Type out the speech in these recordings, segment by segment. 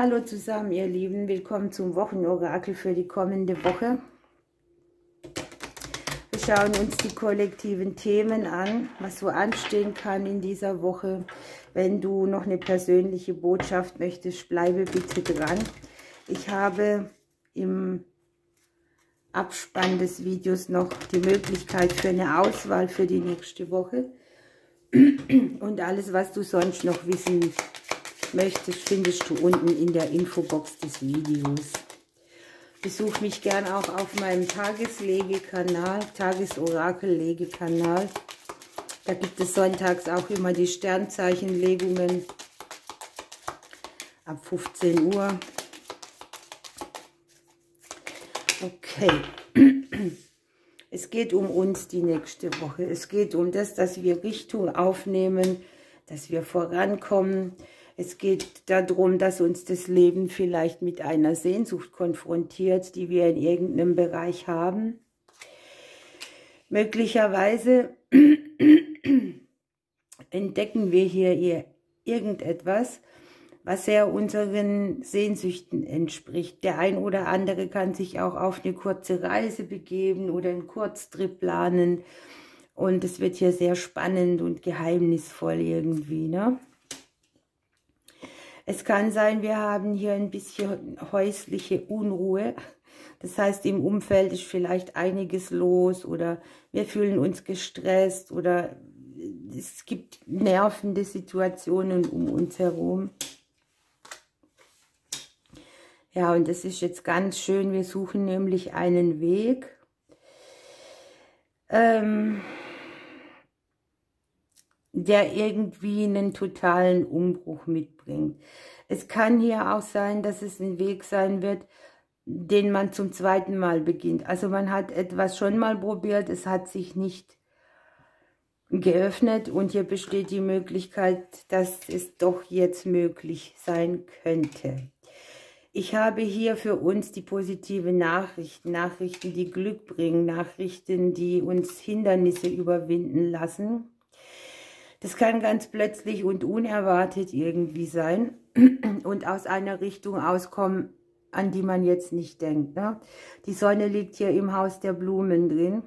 Hallo zusammen, ihr Lieben. Willkommen zum Wochenorakel für die kommende Woche. Wir schauen uns die kollektiven Themen an, was so anstehen kann in dieser Woche. Wenn du noch eine persönliche Botschaft möchtest, bleibe bitte dran. Ich habe im Abspann des Videos noch die Möglichkeit für eine Auswahl für die nächste Woche. Und alles, was du sonst noch wissen möchtest, findest du unten in der Infobox des Videos. Besuch mich gern auch auf meinem Tageslegekanal, Tagesorakellegekanal. Da gibt es sonntags auch immer die Sternzeichenlegungen ab 15 Uhr. Okay. Es geht um uns die nächste Woche. Es geht um das, dass wir Richtung aufnehmen, dass wir vorankommen, es geht darum, dass uns das Leben vielleicht mit einer Sehnsucht konfrontiert, die wir in irgendeinem Bereich haben. Möglicherweise entdecken wir hier irgendetwas, was sehr unseren Sehnsüchten entspricht. Der ein oder andere kann sich auch auf eine kurze Reise begeben oder einen Kurztrip planen. Und es wird hier sehr spannend und geheimnisvoll irgendwie, ne? Es kann sein, wir haben hier ein bisschen häusliche Unruhe. Das heißt, im Umfeld ist vielleicht einiges los oder wir fühlen uns gestresst oder es gibt nervende Situationen um uns herum. Ja, und das ist jetzt ganz schön. Wir suchen nämlich einen Weg. Ähm, der irgendwie einen totalen Umbruch mitbringt. Es kann hier auch sein, dass es ein Weg sein wird, den man zum zweiten Mal beginnt. Also man hat etwas schon mal probiert, es hat sich nicht geöffnet und hier besteht die Möglichkeit, dass es doch jetzt möglich sein könnte. Ich habe hier für uns die positive Nachrichten, Nachrichten, die Glück bringen, Nachrichten, die uns Hindernisse überwinden lassen. Das kann ganz plötzlich und unerwartet irgendwie sein und aus einer Richtung auskommen, an die man jetzt nicht denkt. Ne? Die Sonne liegt hier im Haus der Blumen drin.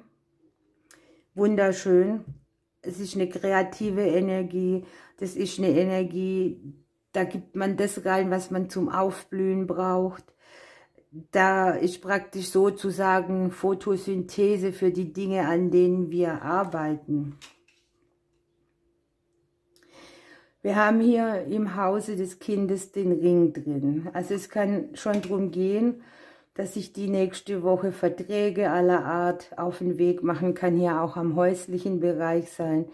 Wunderschön. Es ist eine kreative Energie. Das ist eine Energie, da gibt man das rein, was man zum Aufblühen braucht. Da ist praktisch sozusagen Photosynthese für die Dinge, an denen wir arbeiten. Wir haben hier im Hause des Kindes den Ring drin. Also es kann schon darum gehen, dass ich die nächste Woche Verträge aller Art auf den Weg machen kann, hier auch am häuslichen Bereich sein,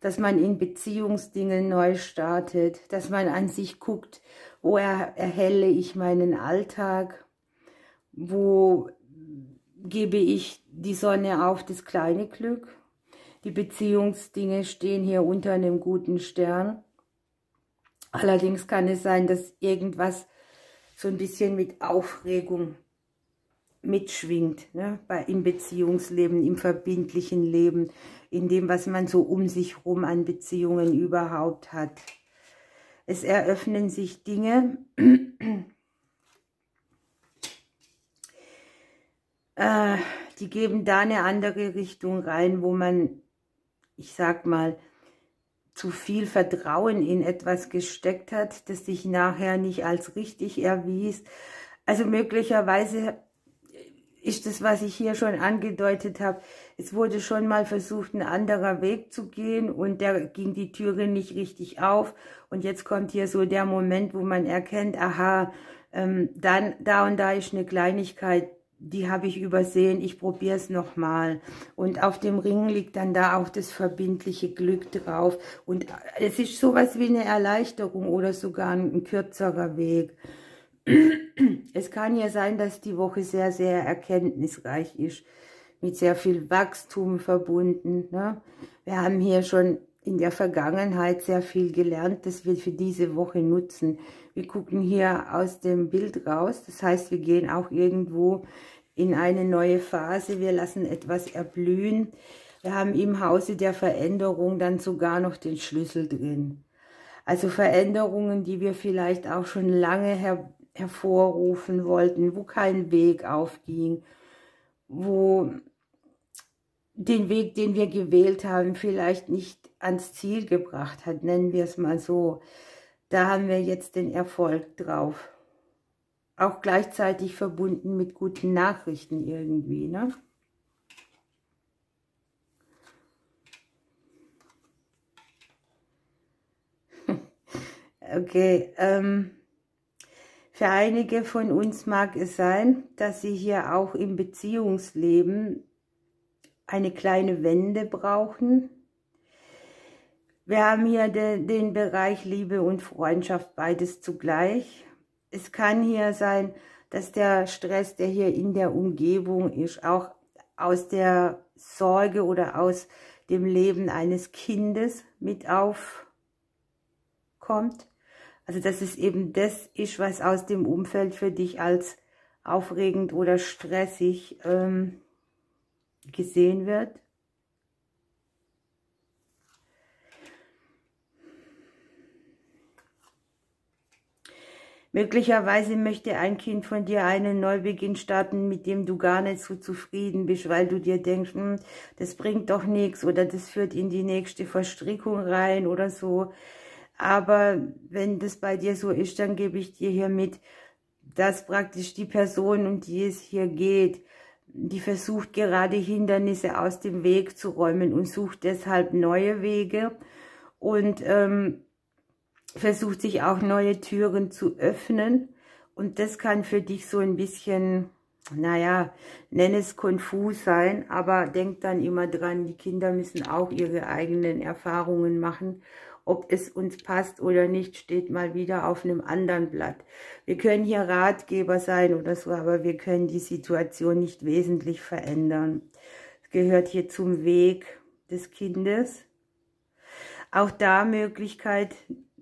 dass man in Beziehungsdingen neu startet, dass man an sich guckt, wo er, erhelle ich meinen Alltag, wo gebe ich die Sonne auf das kleine Glück. Die Beziehungsdinge stehen hier unter einem guten Stern. Allerdings kann es sein, dass irgendwas so ein bisschen mit Aufregung mitschwingt, ne? Bei, im Beziehungsleben, im verbindlichen Leben, in dem, was man so um sich rum an Beziehungen überhaupt hat. Es eröffnen sich Dinge, äh, die geben da eine andere Richtung rein, wo man, ich sag mal, zu viel Vertrauen in etwas gesteckt hat, das sich nachher nicht als richtig erwies. Also möglicherweise ist das, was ich hier schon angedeutet habe, es wurde schon mal versucht, ein anderer Weg zu gehen und da ging die Türe nicht richtig auf und jetzt kommt hier so der Moment, wo man erkennt, aha, ähm, dann da und da ist eine Kleinigkeit, die habe ich übersehen, ich probiere es nochmal. Und auf dem Ring liegt dann da auch das verbindliche Glück drauf. Und es ist sowas wie eine Erleichterung oder sogar ein kürzerer Weg. Es kann ja sein, dass die Woche sehr, sehr erkenntnisreich ist, mit sehr viel Wachstum verbunden. Ne? Wir haben hier schon in der Vergangenheit sehr viel gelernt, das wir für diese Woche nutzen. Wir gucken hier aus dem Bild raus, das heißt, wir gehen auch irgendwo in eine neue Phase, wir lassen etwas erblühen. Wir haben im Hause der Veränderung dann sogar noch den Schlüssel drin. Also Veränderungen, die wir vielleicht auch schon lange her hervorrufen wollten, wo kein Weg aufging, wo den Weg, den wir gewählt haben, vielleicht nicht ans Ziel gebracht hat, nennen wir es mal so. Da haben wir jetzt den Erfolg drauf. Auch gleichzeitig verbunden mit guten Nachrichten irgendwie, ne? Okay, ähm, für einige von uns mag es sein, dass sie hier auch im Beziehungsleben eine kleine Wende brauchen. Wir haben hier de, den Bereich Liebe und Freundschaft, beides zugleich. Es kann hier sein, dass der Stress, der hier in der Umgebung ist, auch aus der Sorge oder aus dem Leben eines Kindes mit aufkommt. Also dass es eben das ist, was aus dem Umfeld für dich als aufregend oder stressig ähm, gesehen wird. Möglicherweise möchte ein Kind von dir einen Neubeginn starten, mit dem du gar nicht so zufrieden bist, weil du dir denkst, hm, das bringt doch nichts oder das führt in die nächste Verstrickung rein oder so. Aber wenn das bei dir so ist, dann gebe ich dir hier mit, dass praktisch die Person, um die es hier geht, die versucht gerade Hindernisse aus dem Weg zu räumen und sucht deshalb neue Wege und ähm, versucht sich auch neue Türen zu öffnen. Und das kann für dich so ein bisschen, naja, nenn es konfus sein, aber denk dann immer dran, die Kinder müssen auch ihre eigenen Erfahrungen machen ob es uns passt oder nicht, steht mal wieder auf einem anderen Blatt. Wir können hier Ratgeber sein oder so, aber wir können die Situation nicht wesentlich verändern. Es gehört hier zum Weg des Kindes. Auch da Möglichkeit,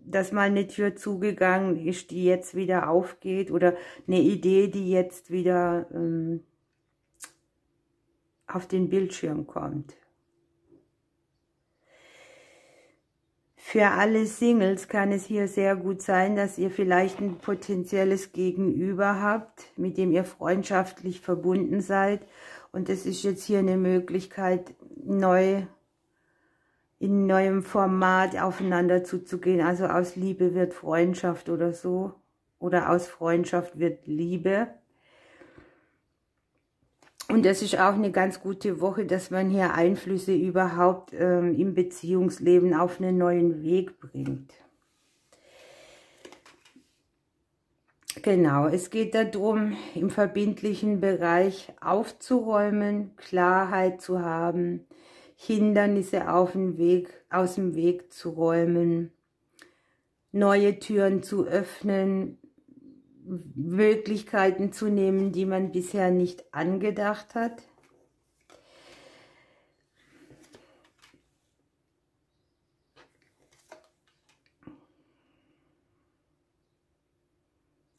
dass mal eine Tür zugegangen ist, die jetzt wieder aufgeht oder eine Idee, die jetzt wieder ähm, auf den Bildschirm kommt. Für alle Singles kann es hier sehr gut sein, dass ihr vielleicht ein potenzielles Gegenüber habt, mit dem ihr freundschaftlich verbunden seid. Und es ist jetzt hier eine Möglichkeit, neu in neuem Format aufeinander zuzugehen. Also aus Liebe wird Freundschaft oder so. Oder aus Freundschaft wird Liebe. Und das ist auch eine ganz gute Woche, dass man hier Einflüsse überhaupt ähm, im Beziehungsleben auf einen neuen Weg bringt. Genau, es geht darum, im verbindlichen Bereich aufzuräumen, Klarheit zu haben, Hindernisse auf dem Weg, aus dem Weg zu räumen, neue Türen zu öffnen, Möglichkeiten zu nehmen, die man bisher nicht angedacht hat.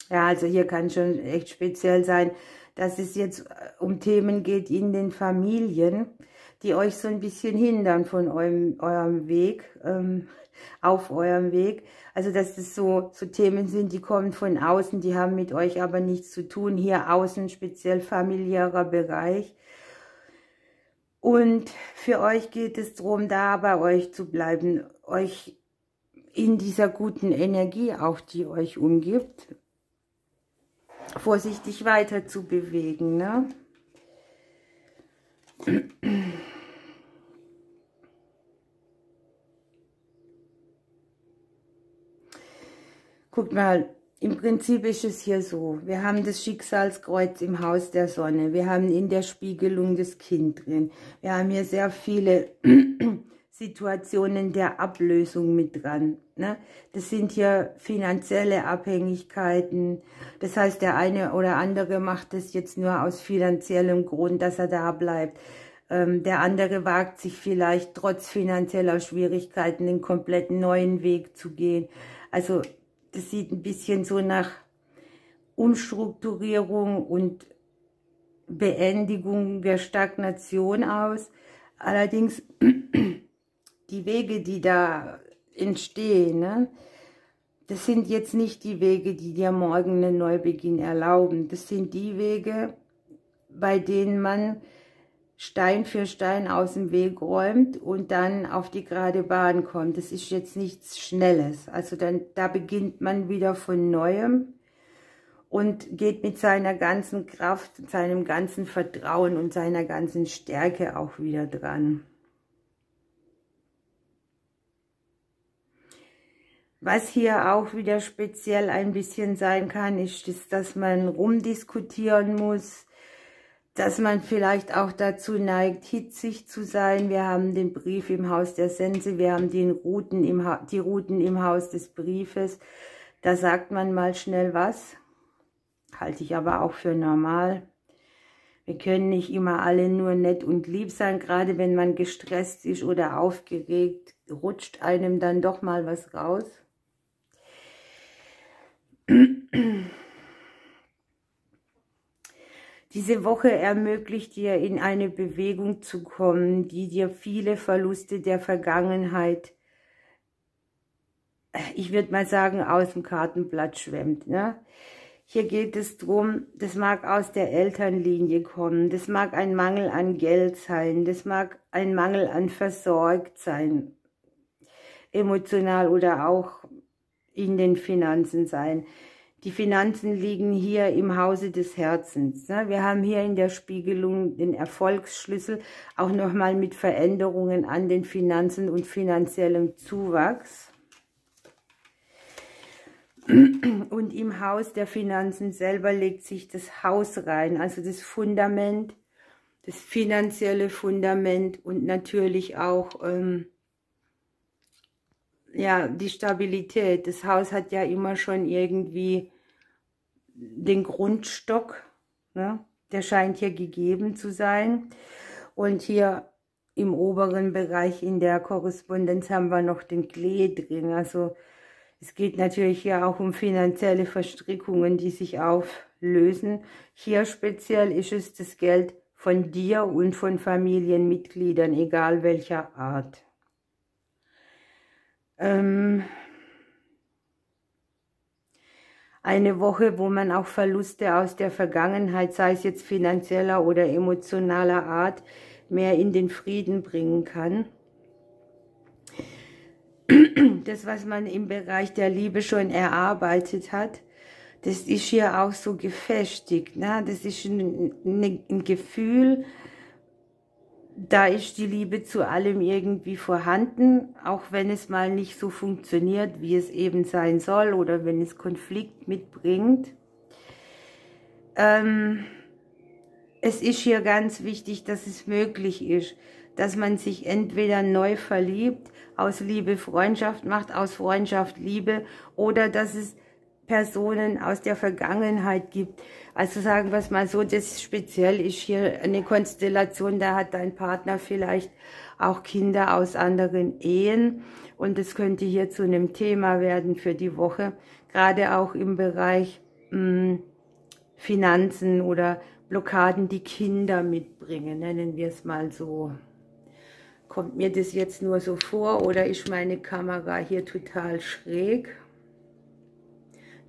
Ja, also hier kann schon echt speziell sein, dass es jetzt äh, um Themen geht in den Familien, die euch so ein bisschen hindern von eurem, eurem Weg, ähm, auf eurem Weg. Also dass das so, so Themen sind, die kommen von außen, die haben mit euch aber nichts zu tun. Hier außen speziell familiärer Bereich. Und für euch geht es darum, da bei euch zu bleiben, euch in dieser guten Energie auch, die euch umgibt, vorsichtig weiter zu bewegen. Ne? Guckt mal, im Prinzip ist es hier so. Wir haben das Schicksalskreuz im Haus der Sonne. Wir haben in der Spiegelung das Kind drin. Wir haben hier sehr viele Situationen der Ablösung mit dran. Ne? Das sind hier finanzielle Abhängigkeiten. Das heißt, der eine oder andere macht das jetzt nur aus finanziellem Grund, dass er da bleibt. Ähm, der andere wagt sich vielleicht trotz finanzieller Schwierigkeiten einen komplett neuen Weg zu gehen. Also das sieht ein bisschen so nach Umstrukturierung und Beendigung der Stagnation aus. Allerdings die Wege, die da entstehen, ne, das sind jetzt nicht die Wege, die dir morgen einen Neubeginn erlauben. Das sind die Wege, bei denen man Stein für Stein aus dem Weg räumt und dann auf die gerade Bahn kommt. Das ist jetzt nichts Schnelles. Also dann, da beginnt man wieder von Neuem und geht mit seiner ganzen Kraft, seinem ganzen Vertrauen und seiner ganzen Stärke auch wieder dran. Was hier auch wieder speziell ein bisschen sein kann, ist, dass man rumdiskutieren muss, dass man vielleicht auch dazu neigt, hitzig zu sein. Wir haben den Brief im Haus der Sense, wir haben den Routen im die Routen im Haus des Briefes. Da sagt man mal schnell was, halte ich aber auch für normal. Wir können nicht immer alle nur nett und lieb sein, gerade wenn man gestresst ist oder aufgeregt, rutscht einem dann doch mal was raus. Diese Woche ermöglicht dir, in eine Bewegung zu kommen, die dir viele Verluste der Vergangenheit, ich würde mal sagen, aus dem Kartenblatt schwemmt. Ne? Hier geht es darum, das mag aus der Elternlinie kommen, das mag ein Mangel an Geld sein, das mag ein Mangel an versorgt sein, emotional oder auch in den Finanzen sein. Die Finanzen liegen hier im Hause des Herzens. Ne? Wir haben hier in der Spiegelung den Erfolgsschlüssel, auch nochmal mit Veränderungen an den Finanzen und finanziellem Zuwachs. Und im Haus der Finanzen selber legt sich das Haus rein, also das Fundament, das finanzielle Fundament und natürlich auch ähm, ja, die Stabilität. Das Haus hat ja immer schon irgendwie den Grundstock, ne? der scheint hier gegeben zu sein. Und hier im oberen Bereich in der Korrespondenz haben wir noch den Klee drin. Also es geht natürlich hier auch um finanzielle Verstrickungen, die sich auflösen. Hier speziell ist es das Geld von dir und von Familienmitgliedern, egal welcher Art. Ähm, eine Woche, wo man auch Verluste aus der Vergangenheit, sei es jetzt finanzieller oder emotionaler Art, mehr in den Frieden bringen kann. Das, was man im Bereich der Liebe schon erarbeitet hat, das ist hier auch so gefestigt. Ne? Das ist ein, ein Gefühl, da ist die Liebe zu allem irgendwie vorhanden, auch wenn es mal nicht so funktioniert, wie es eben sein soll oder wenn es Konflikt mitbringt. Ähm, es ist hier ganz wichtig, dass es möglich ist, dass man sich entweder neu verliebt, aus Liebe Freundschaft macht, aus Freundschaft Liebe oder dass es Personen aus der Vergangenheit gibt. Also sagen wir es mal so, das speziell ist hier eine Konstellation, da hat dein Partner vielleicht auch Kinder aus anderen Ehen und das könnte hier zu einem Thema werden für die Woche, gerade auch im Bereich mh, hm, Finanzen oder Blockaden, die Kinder mitbringen, nennen wir es mal so. Kommt mir das jetzt nur so vor oder ist meine Kamera hier total schräg?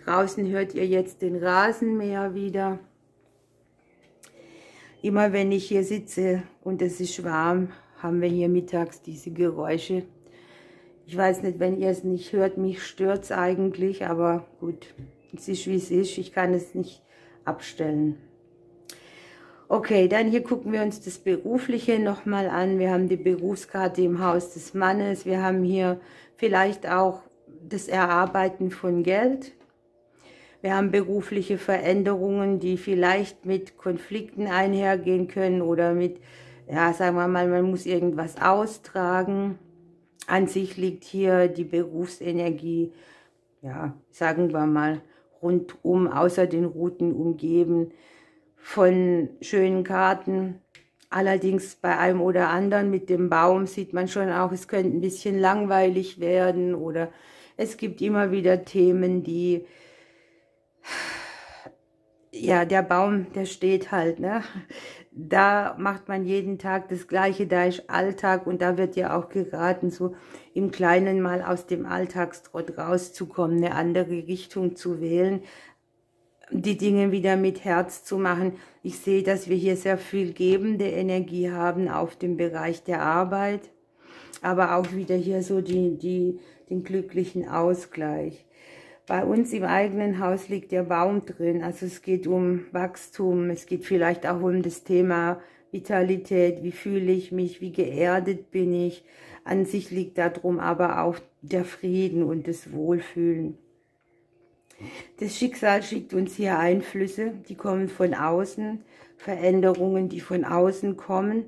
Draußen hört ihr jetzt den Rasenmäher wieder. Immer wenn ich hier sitze und es ist warm, haben wir hier mittags diese Geräusche. Ich weiß nicht, wenn ihr es nicht hört, mich stört es eigentlich, aber gut, es ist wie es ist, ich kann es nicht abstellen. Okay, dann hier gucken wir uns das Berufliche nochmal an. Wir haben die Berufskarte im Haus des Mannes. Wir haben hier vielleicht auch das Erarbeiten von Geld. Wir haben berufliche Veränderungen, die vielleicht mit Konflikten einhergehen können oder mit, ja, sagen wir mal, man muss irgendwas austragen. An sich liegt hier die Berufsenergie, ja, sagen wir mal, rundum, außer den Routen umgeben von schönen Karten. Allerdings bei einem oder anderen mit dem Baum sieht man schon auch, es könnte ein bisschen langweilig werden oder es gibt immer wieder Themen, die ja, der Baum, der steht halt, ne? da macht man jeden Tag das Gleiche, da ist Alltag und da wird ja auch geraten, so im Kleinen mal aus dem Alltagstrott rauszukommen, eine andere Richtung zu wählen, die Dinge wieder mit Herz zu machen. Ich sehe, dass wir hier sehr viel gebende Energie haben auf dem Bereich der Arbeit, aber auch wieder hier so die, die, den glücklichen Ausgleich. Bei uns im eigenen Haus liegt der Baum drin, also es geht um Wachstum, es geht vielleicht auch um das Thema Vitalität, wie fühle ich mich, wie geerdet bin ich. An sich liegt darum aber auch der Frieden und das Wohlfühlen. Das Schicksal schickt uns hier Einflüsse, die kommen von außen, Veränderungen, die von außen kommen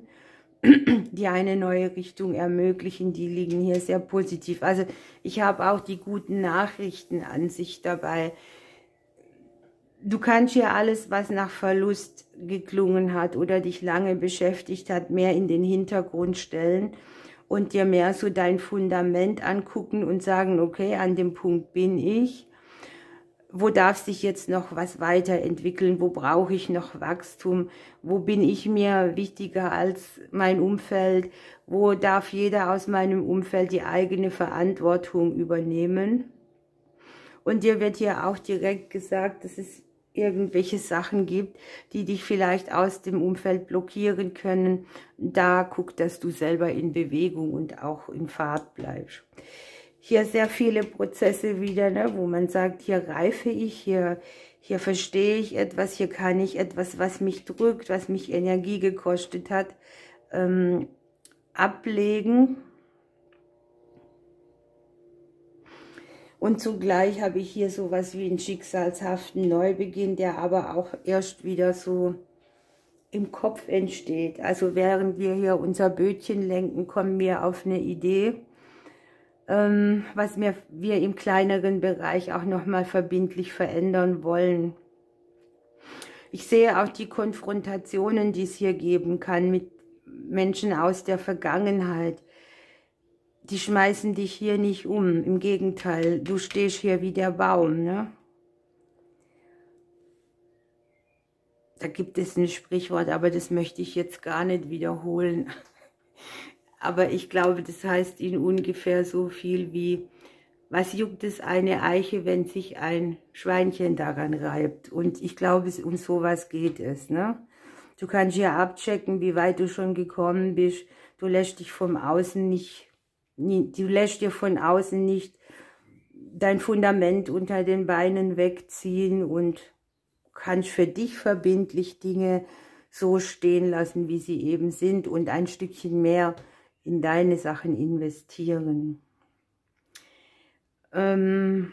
die eine neue Richtung ermöglichen, die liegen hier sehr positiv. Also ich habe auch die guten Nachrichten an sich dabei. Du kannst hier alles, was nach Verlust geklungen hat oder dich lange beschäftigt hat, mehr in den Hintergrund stellen und dir mehr so dein Fundament angucken und sagen, okay, an dem Punkt bin ich wo darf sich jetzt noch was weiterentwickeln, wo brauche ich noch Wachstum, wo bin ich mir wichtiger als mein Umfeld, wo darf jeder aus meinem Umfeld die eigene Verantwortung übernehmen. Und dir wird hier auch direkt gesagt, dass es irgendwelche Sachen gibt, die dich vielleicht aus dem Umfeld blockieren können. Da guck, dass du selber in Bewegung und auch in Fahrt bleibst hier sehr viele Prozesse wieder, ne, wo man sagt, hier reife ich, hier, hier verstehe ich etwas, hier kann ich etwas, was mich drückt, was mich Energie gekostet hat, ähm, ablegen. Und zugleich habe ich hier sowas wie einen schicksalshaften Neubeginn, der aber auch erst wieder so im Kopf entsteht. Also während wir hier unser Bötchen lenken, kommen wir auf eine Idee, ähm, was wir, wir im kleineren Bereich auch nochmal verbindlich verändern wollen. Ich sehe auch die Konfrontationen, die es hier geben kann mit Menschen aus der Vergangenheit. Die schmeißen dich hier nicht um. Im Gegenteil, du stehst hier wie der Baum. Ne? Da gibt es ein Sprichwort, aber das möchte ich jetzt gar nicht wiederholen. Aber ich glaube, das heißt in ungefähr so viel wie, was juckt es eine Eiche, wenn sich ein Schweinchen daran reibt? Und ich glaube, um sowas geht es. Ne? Du kannst ja abchecken, wie weit du schon gekommen bist. Du lässt dich vom Außen nicht, du lässt dir von außen nicht dein Fundament unter den Beinen wegziehen und kannst für dich verbindlich Dinge so stehen lassen, wie sie eben sind und ein Stückchen mehr in deine Sachen investieren. Ähm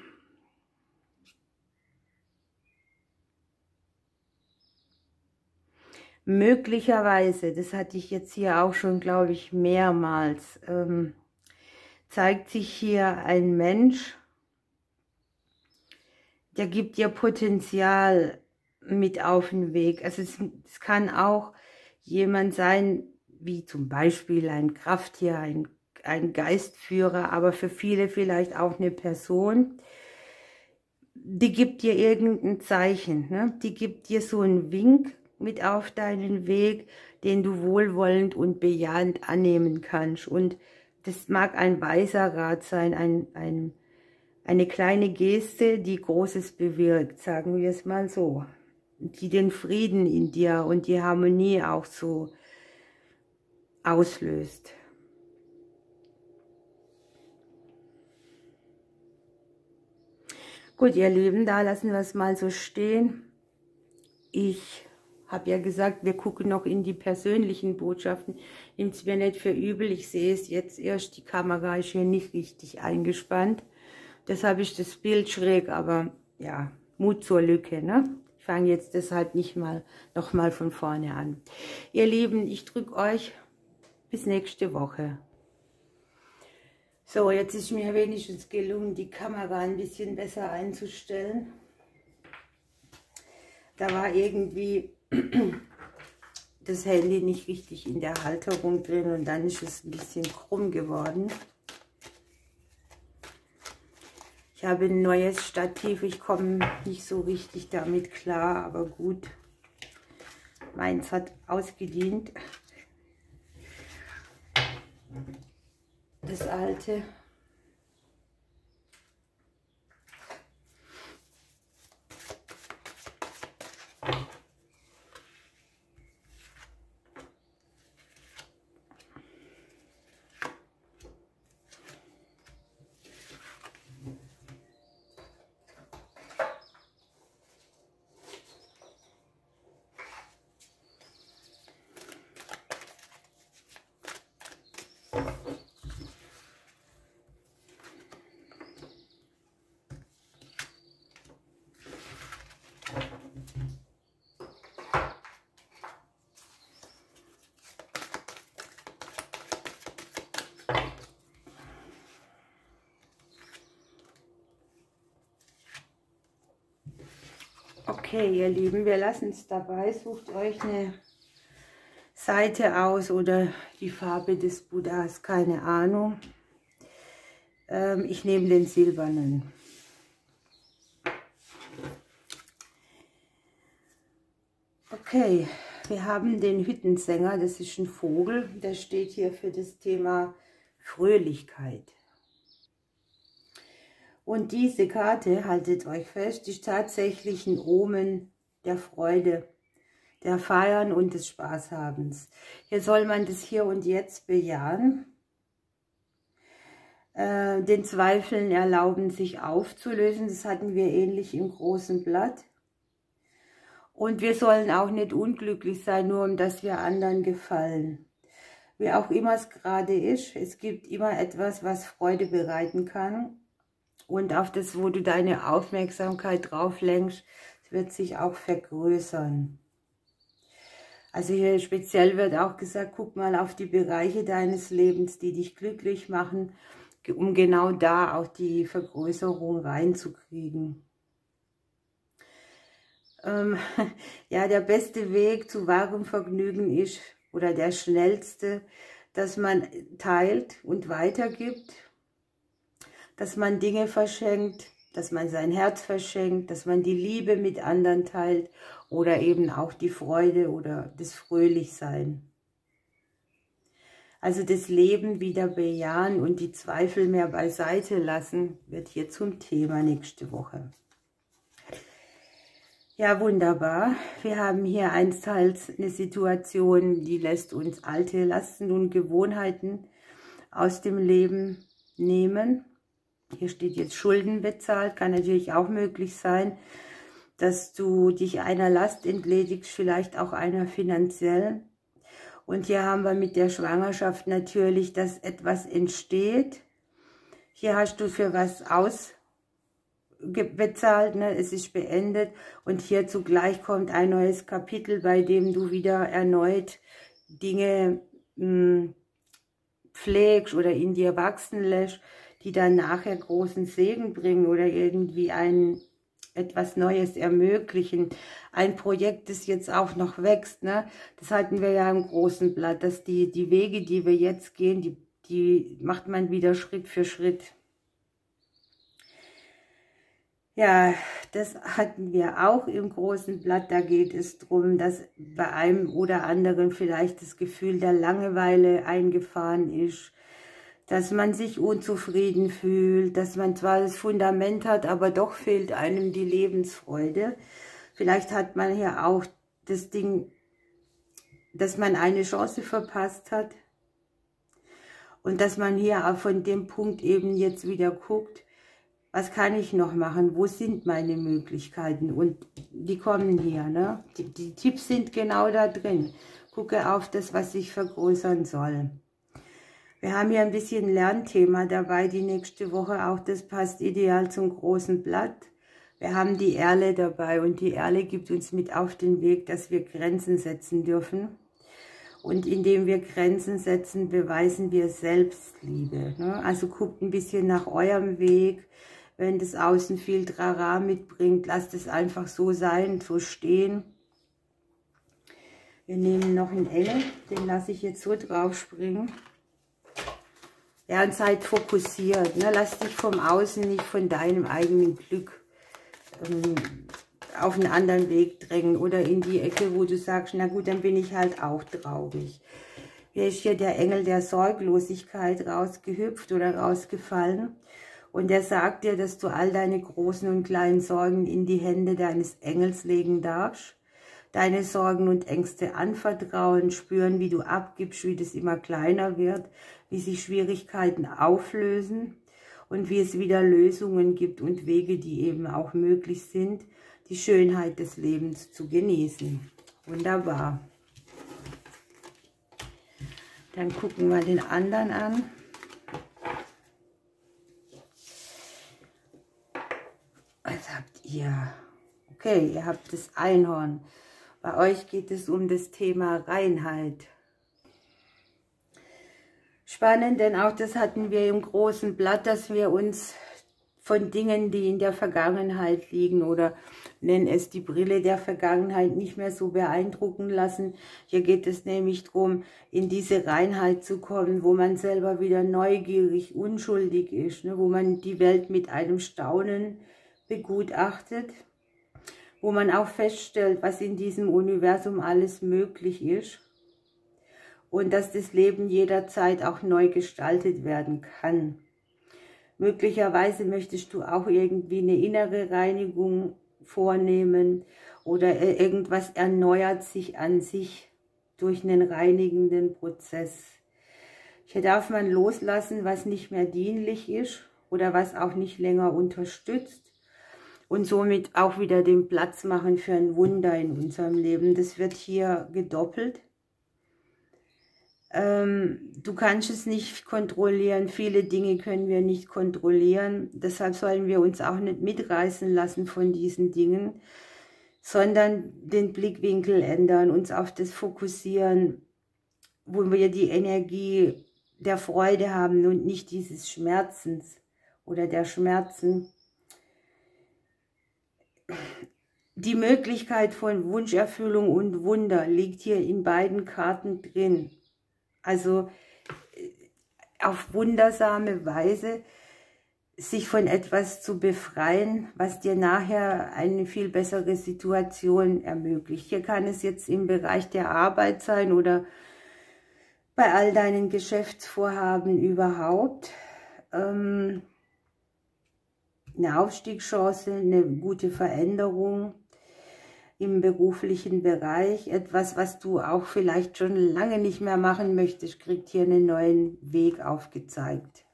möglicherweise, das hatte ich jetzt hier auch schon, glaube ich, mehrmals, ähm, zeigt sich hier ein Mensch, der gibt dir Potenzial mit auf den Weg. Also es, es kann auch jemand sein, wie zum Beispiel ein Krafttier, ein, ein Geistführer, aber für viele vielleicht auch eine Person, die gibt dir irgendein Zeichen, ne? die gibt dir so einen Wink mit auf deinen Weg, den du wohlwollend und bejahend annehmen kannst. Und das mag ein weiser Rat sein, ein, ein, eine kleine Geste, die Großes bewirkt, sagen wir es mal so. Die den Frieden in dir und die Harmonie auch so auslöst. Gut, ihr Lieben, da lassen wir es mal so stehen. Ich habe ja gesagt, wir gucken noch in die persönlichen Botschaften. Nimmt es mir nicht für übel, ich sehe es jetzt erst, die Kamera ist hier nicht richtig eingespannt. Deshalb ist das Bild schräg, aber ja, Mut zur Lücke, ne? Ich fange jetzt deshalb nicht mal noch mal von vorne an. Ihr Lieben, ich drücke euch bis nächste Woche. So, jetzt ist mir wenigstens gelungen, die Kamera ein bisschen besser einzustellen. Da war irgendwie das Handy nicht richtig in der Halterung drin und dann ist es ein bisschen krumm geworden. Ich habe ein neues Stativ, ich komme nicht so richtig damit klar, aber gut. Meins hat ausgedient. Das alte. Okay, ihr Lieben, wir lassen es dabei. Sucht euch eine Seite aus oder die Farbe des Buddhas, keine Ahnung. Ähm, ich nehme den silbernen. Okay, wir haben den Hüttensänger, das ist ein Vogel, der steht hier für das Thema Fröhlichkeit. Und diese Karte, haltet euch fest, ist tatsächlich ein Omen der Freude, der Feiern und des Spaßhabens. Hier soll man das Hier und Jetzt bejahen. Äh, den Zweifeln erlauben, sich aufzulösen. Das hatten wir ähnlich im großen Blatt. Und wir sollen auch nicht unglücklich sein, nur um dass wir anderen gefallen. Wie auch immer es gerade ist, es gibt immer etwas, was Freude bereiten kann und auf das, wo du deine Aufmerksamkeit drauf lenkst, wird sich auch vergrößern. Also hier speziell wird auch gesagt, guck mal auf die Bereiche deines Lebens, die dich glücklich machen, um genau da auch die Vergrößerung reinzukriegen. Ähm, ja, der beste Weg zu wahrem Vergnügen ist, oder der schnellste, dass man teilt und weitergibt dass man Dinge verschenkt, dass man sein Herz verschenkt, dass man die Liebe mit anderen teilt oder eben auch die Freude oder das Fröhlichsein. Also das Leben wieder bejahen und die Zweifel mehr beiseite lassen, wird hier zum Thema nächste Woche. Ja, wunderbar. Wir haben hier einsteils eine Situation, die lässt uns alte Lasten und Gewohnheiten aus dem Leben nehmen hier steht jetzt Schulden bezahlt, kann natürlich auch möglich sein, dass du dich einer Last entledigst, vielleicht auch einer finanziellen. Und hier haben wir mit der Schwangerschaft natürlich, dass etwas entsteht. Hier hast du für was ausbezahlt, ne? es ist beendet. Und hier zugleich kommt ein neues Kapitel, bei dem du wieder erneut Dinge mh, hm, pflegst oder in dir wachsen lässt die dann nachher großen Segen bringen oder irgendwie ein etwas Neues ermöglichen. Ein Projekt, das jetzt auch noch wächst, ne? das hatten wir ja im großen Blatt, dass die, die Wege, die wir jetzt gehen, die, die macht man wieder Schritt für Schritt. Ja, das hatten wir auch im großen Blatt. Da geht es darum, dass bei einem oder anderen vielleicht das Gefühl der Langeweile eingefahren ist dass man sich unzufrieden fühlt, dass man zwar das Fundament hat, aber doch fehlt einem die Lebensfreude. Vielleicht hat man hier auch das Ding, dass man eine Chance verpasst hat und dass man hier auch von dem Punkt eben jetzt wieder guckt, was kann ich noch machen, wo sind meine Möglichkeiten und die kommen hier, ne? die, die Tipps sind genau da drin. Gucke auf das, was sich vergrößern soll. Wir haben hier ein bisschen Lernthema dabei die nächste Woche auch. Das passt ideal zum großen Blatt. Wir haben die Erle dabei und die Erle gibt uns mit auf den Weg, dass wir Grenzen setzen dürfen. Und indem wir Grenzen setzen, beweisen wir Selbstliebe. Ne? Also guckt ein bisschen nach eurem Weg. Wenn das Außen viel Trara mitbringt, lasst es einfach so sein, so stehen. Wir nehmen noch einen Elle, den lasse ich jetzt so drauf springen. Ja, und seid fokussiert. Ne? Lass dich vom Außen nicht von deinem eigenen Glück ähm, auf einen anderen Weg drängen oder in die Ecke, wo du sagst, na gut, dann bin ich halt auch traurig. Hier ist hier der Engel der Sorglosigkeit rausgehüpft oder rausgefallen. Und er sagt dir, dass du all deine großen und kleinen Sorgen in die Hände deines Engels legen darfst. Deine Sorgen und Ängste anvertrauen, spüren, wie du abgibst, wie das immer kleiner wird, wie sich Schwierigkeiten auflösen und wie es wieder Lösungen gibt und Wege, die eben auch möglich sind, die Schönheit des Lebens zu genießen. Wunderbar. Dann gucken wir den anderen an. Was habt ihr? Okay, ihr habt das Einhorn. Bei euch geht es um das Thema Reinheit. Spannend, denn auch das hatten wir im großen Blatt, dass wir uns von Dingen, die in der Vergangenheit liegen oder nennen es die Brille der Vergangenheit, nicht mehr so beeindrucken lassen. Hier geht es nämlich darum, in diese Reinheit zu kommen, wo man selber wieder neugierig, unschuldig ist, ne? wo man die Welt mit einem Staunen begutachtet, wo man auch feststellt, was in diesem Universum alles möglich ist und dass das Leben jederzeit auch neu gestaltet werden kann. Möglicherweise möchtest du auch irgendwie eine innere Reinigung vornehmen oder irgendwas erneuert sich an sich durch einen reinigenden Prozess. Hier darf man loslassen, was nicht mehr dienlich ist oder was auch nicht länger unterstützt und somit auch wieder den Platz machen für ein Wunder in unserem Leben. Das wird hier gedoppelt. Ähm, du kannst es nicht kontrollieren, viele Dinge können wir nicht kontrollieren. Deshalb sollen wir uns auch nicht mitreißen lassen von diesen Dingen, sondern den Blickwinkel ändern, uns auf das fokussieren, wo wir die Energie der Freude haben und nicht dieses Schmerzens oder der Schmerzen. Die Möglichkeit von Wunscherfüllung und Wunder liegt hier in beiden Karten drin. Also äh, auf wundersame Weise sich von etwas zu befreien, was dir nachher eine viel bessere Situation ermöglicht. Hier kann es jetzt im Bereich der Arbeit sein oder bei all deinen Geschäftsvorhaben überhaupt. Ähm, eine Aufstiegschance, eine gute Veränderung im beruflichen Bereich. Etwas, was du auch vielleicht schon lange nicht mehr machen möchtest, kriegt hier einen neuen Weg aufgezeigt.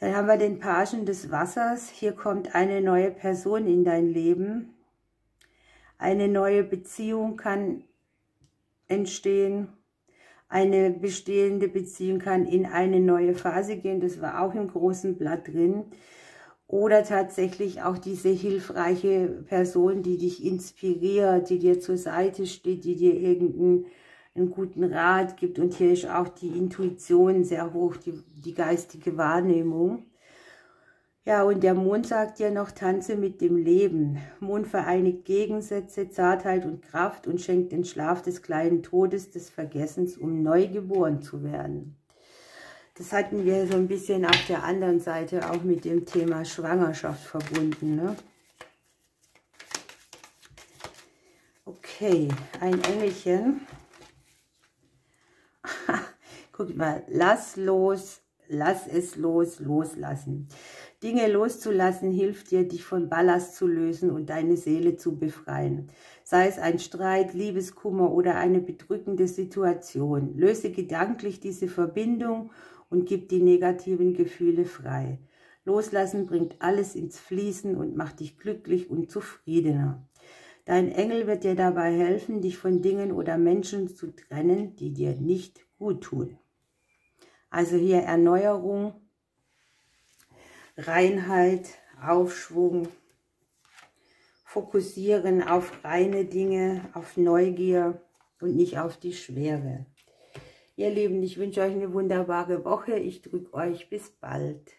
Dann haben wir den Pagen des Wassers. Hier kommt eine neue Person in dein Leben. Eine neue Beziehung kann entstehen. Eine bestehende Beziehung kann in eine neue Phase gehen. Das war auch im großen Blatt drin oder tatsächlich auch diese hilfreiche Person, die dich inspiriert, die dir zur Seite steht, die dir irgendeinen einen guten Rat gibt. Und hier ist auch die Intuition sehr hoch, die, die geistige Wahrnehmung. Ja, und der Mond sagt dir noch, tanze mit dem Leben. Mond vereinigt Gegensätze, Zartheit und Kraft und schenkt den Schlaf des kleinen Todes, des Vergessens, um neu geboren zu werden. Das hatten wir so ein bisschen auf der anderen Seite auch mit dem Thema Schwangerschaft verbunden. Ne? Okay, ein Engelchen. Guck mal, lass los, lass es los, loslassen. Dinge loszulassen hilft dir, dich von Ballast zu lösen und deine Seele zu befreien. Sei es ein Streit, Liebeskummer oder eine bedrückende Situation. Löse gedanklich diese Verbindung und gib die negativen Gefühle frei. Loslassen bringt alles ins Fließen und macht dich glücklich und zufriedener. Dein Engel wird dir dabei helfen, dich von Dingen oder Menschen zu trennen, die dir nicht gut tun. Also hier Erneuerung, Reinheit, Aufschwung, fokussieren auf reine Dinge, auf Neugier und nicht auf die Schwere. Ihr Lieben, ich wünsche euch eine wunderbare Woche. Ich drücke euch bis bald.